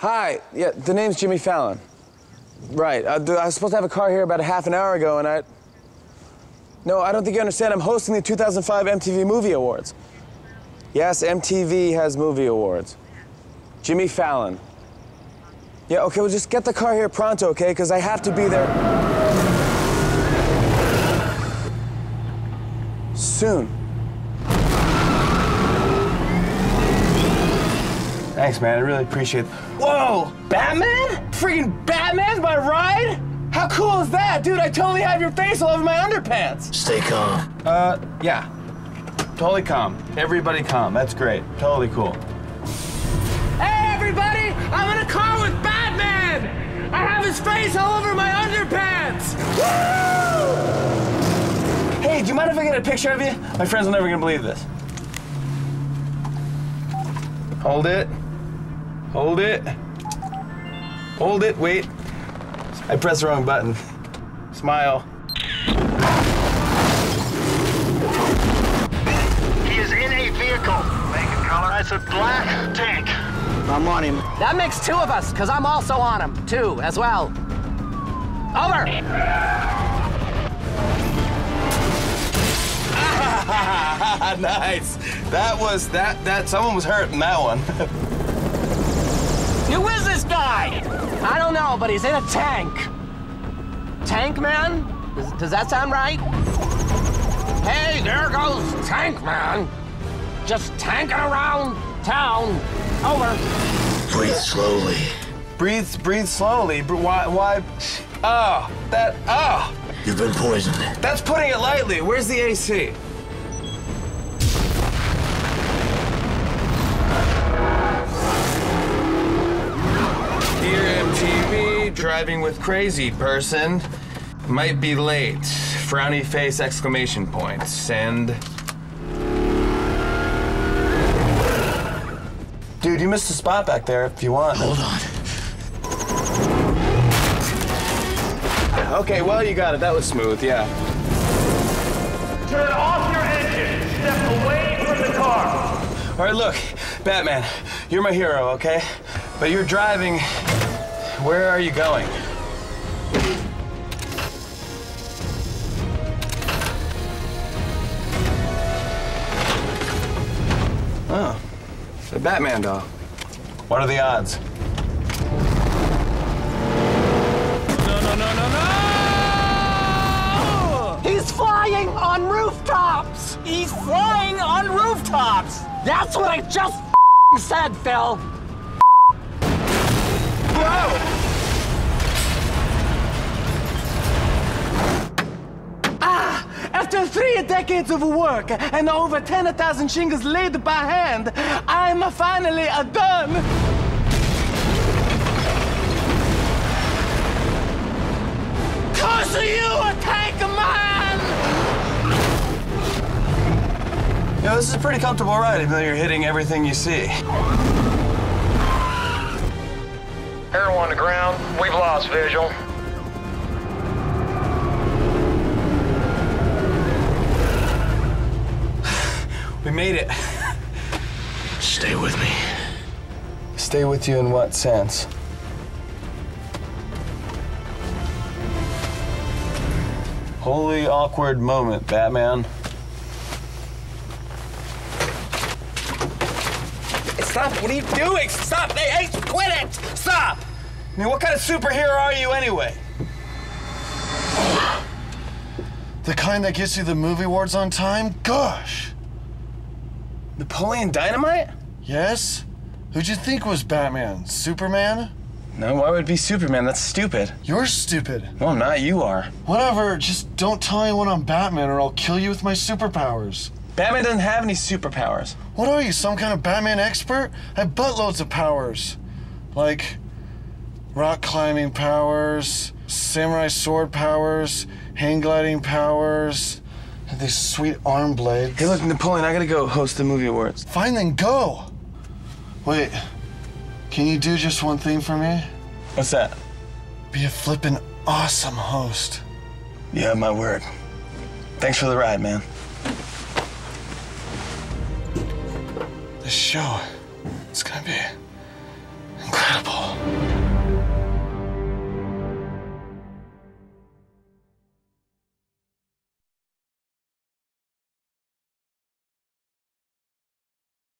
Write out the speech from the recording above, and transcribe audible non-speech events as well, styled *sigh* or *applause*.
Hi. Yeah, the name's Jimmy Fallon. Right. Th- I was supposed to have a car here about a half an hour ago, and I. No, I don't think you understand. I'm hosting the 2005 MTV Movie Awards. Yes, MTV has movie awards. Jimmy Fallon. Yeah, okay, well, just get the car here pronto, okay? Because I have to be there. Soon. Thanks, man. I really appreciate it. Whoa! Batman? Freaking Batman's my ride? How cool is that? Dude, I totally have your face all over my underpants. Stay calm. Uh, yeah. Totally calm. Everybody calm. That's great. Totally cool. Hey, everybody! I'm in a car with Batman! I have his face all over my underpants! Woo! Hey, do you mind if I get a picture of you? My friends are never gonna believe this. Hold it. Hold it. Hold it. Wait. I pressed the wrong button. Smile. He is in a vehicle. Make a color. It's a black tank. I'm on him. That makes two of us, because I'm also on him, too, as well. Over! *laughs* nice. That was that that someone was hurt in that one. *laughs* Who is this guy? I don't know, but he's in a tank. Tank Man? Does, does that sound right? Hey, there goes Tank Man. Just tanking around town. Over. Breathe slowly. breathe breathe slowly. Br- Why why Oh, that oh. You've been poisoned. That's putting it lightly. Where's the AC? Driving with crazy person. Might be late. Frowny face exclamation point. Send. Dude, you missed a spot back there if you want. Hold on. Okay, well, you got it. That was smooth, yeah. Turn off your engine. Step away from the car. All right, look, Batman, you're my hero, okay? But you're driving. Where are you going? Oh, the Batman doll. What are the odds? No, no, no, no, no! He's flying on rooftops! He's flying on rooftops! That's what I just said, Phil. After three decades of work and over 10,000 shingles laid by hand, I'm finally done. Cause you a tank man! You know, this is a pretty comfortable ride, even though you're hitting everything you see. Arrow on the ground. We've lost visual. Made it. Stay with me. Stay with you in what sense? Holy awkward moment, Batman. Stop! What are you doing? Stop! Hey, hey, quit it! Stop! I mean, what kind of superhero are you anyway? The kind that gets you the movie awards on time? Gosh! Napoleon Dynamite? Yes? Who'd you think was Batman? Superman? No, why would it be Superman? That's stupid. You're stupid. Well, not. You are. Whatever, just don't tell anyone I'm Batman or I'll kill you with my superpowers. Batman doesn't have any superpowers. What are you, some kind of Batman expert? I have buttloads of powers. Like rock climbing powers, samurai sword powers, hang gliding powers, this sweet arm blade. Hey, look, Napoleon, I gotta go host the movie awards. Fine, then go. Wait, can you do just one thing for me? What's that? Be a flippin' awesome host. Yeah, my word. Thanks for the ride, man. This show, it's gonna be incredible.